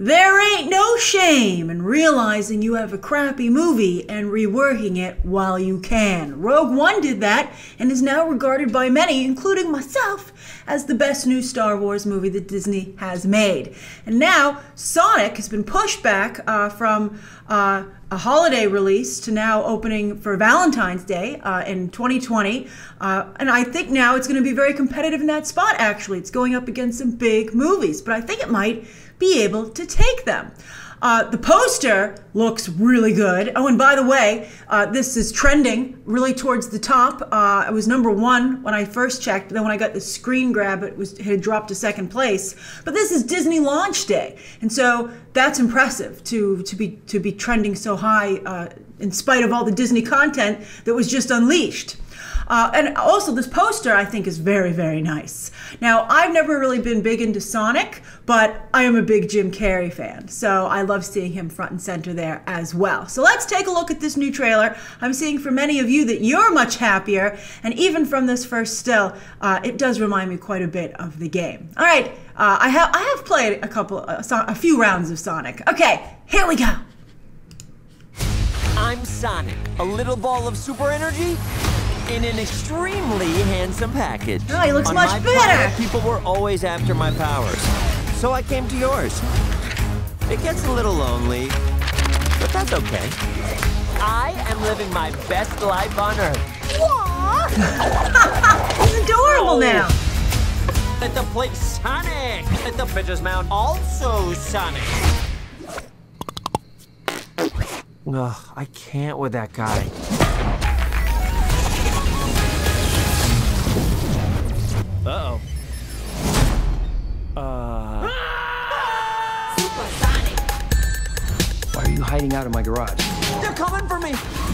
There ain't no shame in realizing you have a crappy movie and reworking it while you can. Rogue One did that and is now regarded by many, including myself, as the best new Star Wars movie that Disney has made. And now Sonic has been pushed back uh, from uh, a holiday release to now opening for Valentine's Day uh, in 2020. Uh, and I think now it's going to be very competitive in that spot, actually. It's going up against some big movies, but I think it might be able to take them. Uh, the poster looks really good. Oh, and by the way, uh, this is trending really towards the top. Uh, it was number one when I first checked. Then when I got the screen grab, it was it had dropped to second place. But this is Disney launch day, and so that's impressive to to be to be trending so high uh, in spite of all the Disney content that was just unleashed. Uh, and also, this poster I think is very, very nice. Now, I've never really been big into Sonic, but I am a big Jim Carrey fan, so I love seeing him front and center there as well. So let's take a look at this new trailer. I'm seeing for many of you that you're much happier, and even from this first still, uh, it does remind me quite a bit of the game. All right, uh, I have I have played a couple, uh, a few rounds of Sonic. Okay, here we go. I'm Sonic, a little ball of super energy in an extremely handsome package. Oh, he looks On much better. Planet, people were always after my powers, so I came to yours. It gets a little lonely, but that's okay. I am living my best life on Earth. He's adorable Oh. now. At the plate, Sonic. At the pitcher's mound, also Sonic. Ugh, I can't with that guy. Uh-oh. Uh... Why are you hiding out in my garage? They're coming for me!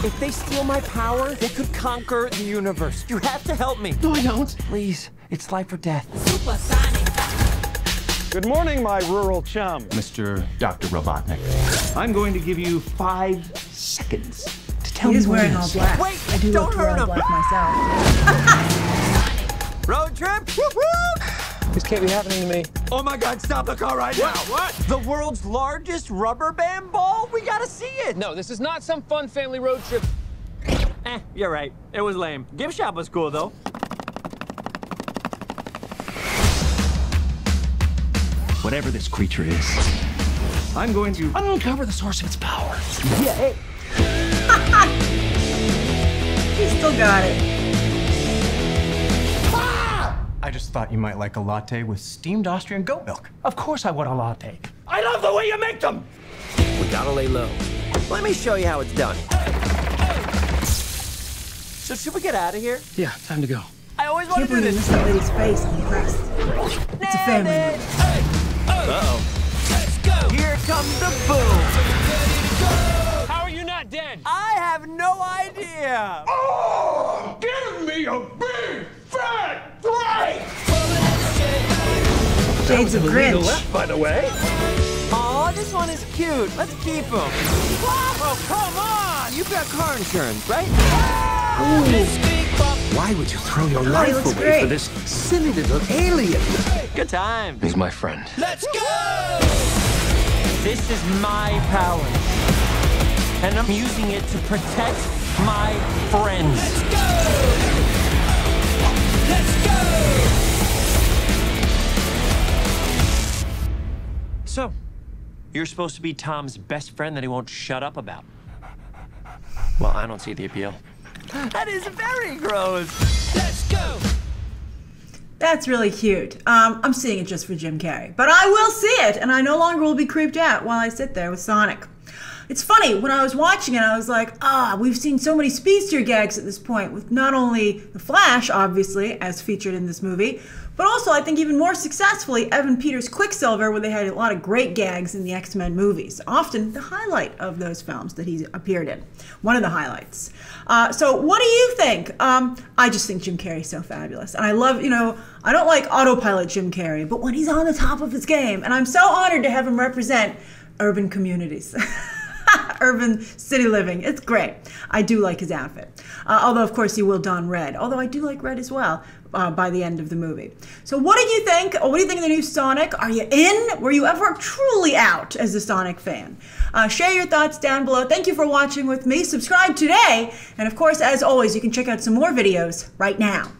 If they steal my power, they could conquer the universe. You have to help me. No, I don't. Please, it's life or death. Good morning, my rural chum. Mr. Dr. Robotnik. I'm going to give you five seconds to tell He me is what it wearing all black. Wait, I do don't look to hurt him. black myself. Road trip? Whoop, whoop. This can't be happening to me. Oh my god, stop the car right now! What? The world's largest rubber band ball? We gotta see it! No, this is not some fun family road trip. Eh, you're right. It was lame. Gift shop was cool though. Whatever this creature is, I'm going to uncover the source of its power. Yeah. He still got it. Just thought you might like a latte with steamed Austrian goat milk. Of course I want a latte. I love the way you make them! We gotta lay low. Let me show you how it's done. So should we get out of here? Yeah, time to go. I always I want can't to do believe you this. missed that lady's face. I'm impressed. It's a family movie. Uh-oh. Let's go. Here comes the boom. How are you not dead? I have no idea. Oh, Give me a big fat break! Shades of Grinch. left, by the way. Aw, this one is cute. Let's keep him. Oh, come on. You've got car insurance, right? Why would you throw your life away great. for this silly little alien? Good time. He's my friend. Let's go! This is my power. And I'm using it to protect my friends. So, you're supposed to be Tom's best friend that he won't shut up about. Well, I don't see the appeal. That is very gross. Let's go! That's really cute. Um, I'm seeing it just for Jim Carrey. But I will see it, and I no longer will be creeped out while I sit there with Sonic. It's funny, when I was watching it, I was like, ah, we've seen so many speedster gags at this point, with not only The Flash, obviously, as featured in this movie, but also, I think even more successfully, Evan Peters' Quicksilver, where they had a lot of great gags in the X Men movies. Often the highlight of those films that he appeared in. One of the highlights. Uh, so, what do you think? Um, I just think Jim Carrey's so fabulous. And I love, you know, I don't like autopilot Jim Carrey, but when he's on the top of his game, and I'm so honored to have him represent urban communities. urban city living. It's great. I do like his outfit. Uh, although, of course, he will don red. Although I do like red as well. Uh, by the end of the movie. So, what did you think? What do you think of the new Sonic? Are you in? Were you ever truly out as a Sonic fan? Uh, share your thoughts down below. Thank you for watching with me. Subscribe today. And of course, as always, you can check out some more videos right now.